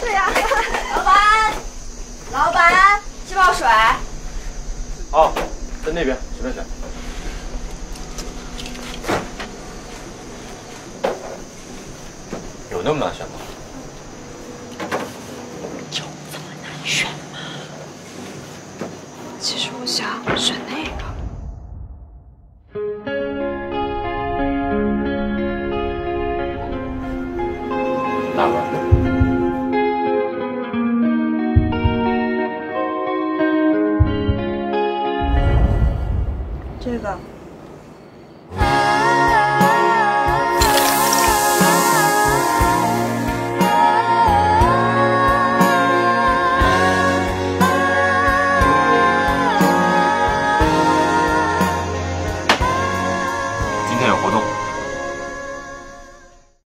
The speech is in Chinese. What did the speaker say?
对呀。老板，老板，气泡水。哦，在那边，随便选。有那么难选吗？有这么难选吗？其实我想选那个。这个今天有活动。